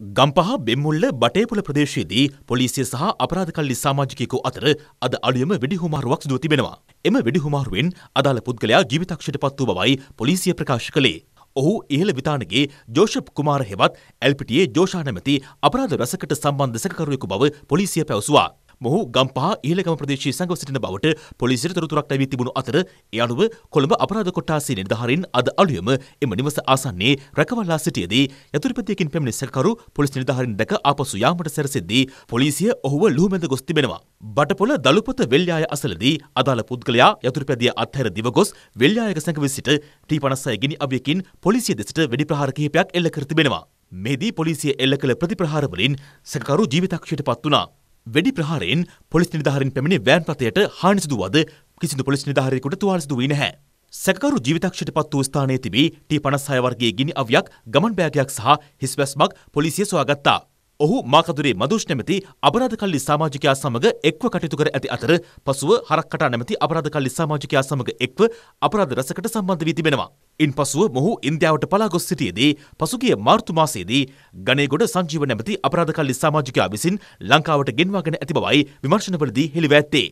ගම්පහ බෙම්මුල්ල බටේපොල ප්‍රදේශයේදී පොලිසිය සහ අපරාධකල්ලි සාමාජිකයෙකු අතර අද අලුයම වෙඩිහුමාරුවක් සිදුව තිබෙනවා. එම වෙඩිහුමාරුවෙන් අදාළ පුද්ගලයා ජීවිතක්ෂයට පත් වූ බවයි පොලිසිය ප්‍රකාශ කළේ. ඔහු ඉහළ විතානගේ ජෝෂප් කුමාර හෙවත් ඇල්පිටියේ ජෝෂා නැමැති අපරාධ රැසකට සම්බන්ධ සැකකරුවෙකු බව පොලිසිය පැවසුවා. මොහු ගම්පහ ඊළගම ප්‍රදේශයේ සැඟව සිටින බවට පොලිසියට තොරතුරක් ලැබී තිබුණු අතර ඒ අනුව කොළඹ අපරාධ කොට්ටාසේ නිලධාරීන් අද අලුයම එම නිවස ආසන්නයේ රැකවල්ලා සිටියේදී යතුරුපතියකින් පැමිණි සැකකරු පොලිස් නිලධාරීන් දැක ආපසු යාමට සැරසෙද්දී පොලිසිය ඔහුව ලුහුබැඳ ගොස් තිබෙනවා. බටපොළ දළුපොත වෙල්යාය අසලදී අදාළ පුද්ගලයා යතුරුපැදිය අත්හැර දිවගොස් වෙල්යායක සැඟවී සිට ටී56 ගිනි අවියකින් පොලිසිය දෙසට වෙඩි ප්‍රහාර කිහිපයක් එල්ල කර තිබෙනවා. මෙහිදී පොලිසිය එල්ල කළ ප්‍රතිප්‍රහාර වලින් සැකකරු ජීවිතක්ෂයට පත් වුණා. වෙඩි ප්‍රහාරයෙන් පොලිස් නිලධාරීන් පැමිණි වෑන් පතයට හානි සිදුවද කිසිදු පොලිස් නිලධාරියෙකුට තුවාල සිදු වී නැහැ. සැකකරු ජීවිතක්ෂයට පත් වූ ස්ථානයේ තිබී T56 වර්ගයේ ගිනි අවයක් ගමන් බෑගයක් සහ හිස්වැස්මක් පොලිසිය සොයාගත්තා. ඔහු මාකදුරේ මදුෂ් නැමැති අපරාධකල්ලි සමාජිකයා සමග එක්ව කටයුතු කර ඇති අතර පසුව හරක්කටා නැමැති අපරාධකල්ලි සමාජිකයා සමග එක්ව අපරාධ රසකට සම්බන්ධ වී තිබෙනවා. ඉන් පසුව මොහු ඉන්දියාවට පලා ගොස් සිටියේදී පසුගිය මාර්තු මාසයේදී ගනේගොඩ සංජීව නැමැති අපරාධකල්ලි සමාජිකයා විසින් ලංකාවට ගෙන්වාගෙන ඇති බවයි විමර්ශනවලදී හෙළිව ඇත්තේ.